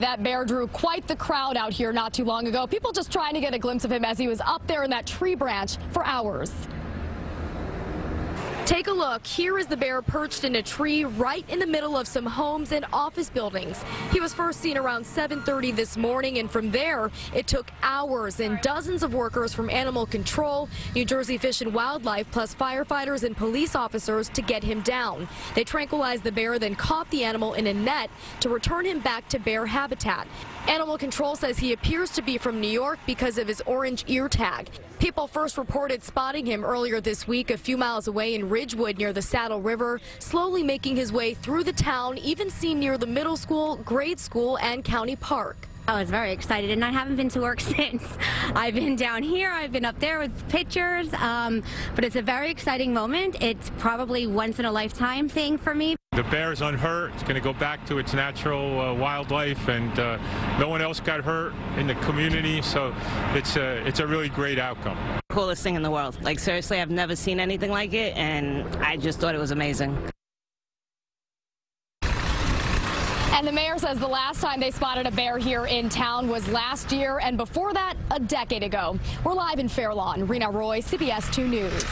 That bear drew quite the crowd out here not too long ago. People just trying to get a glimpse of him as he was up there in that tree branch for hours. Take a look. Here is the bear perched in a tree right in the middle of some homes and office buildings. He was first seen around 7:30 this morning and from there it took hours and dozens of workers from animal control, New Jersey Fish and Wildlife plus firefighters and police officers to get him down. They tranquilized the bear then caught the animal in a net to return him back to bear habitat. Animal control says he appears to be from New York because of his orange ear tag. People first reported spotting him earlier this week a few miles away in Ridgewood near the Saddle River, slowly making his way through the town, even seen near the middle school, grade school, and county park. I was very excited, and I haven't been to work since. I've been down here, I've been up there with pictures, um, but it's a very exciting moment. It's probably once in a lifetime thing for me. The bear is unhurt. It's going to go back to its natural uh, wildlife, and uh, no one else got hurt in the community, so it's a, it's a really great outcome. Coolest thing in the world. Like, seriously, I've never seen anything like it, and I just thought it was amazing. And the mayor says the last time they spotted a bear here in town was last year, and before that, a decade ago. We're live in Fair Lawn. Reena Roy, CBS 2 News.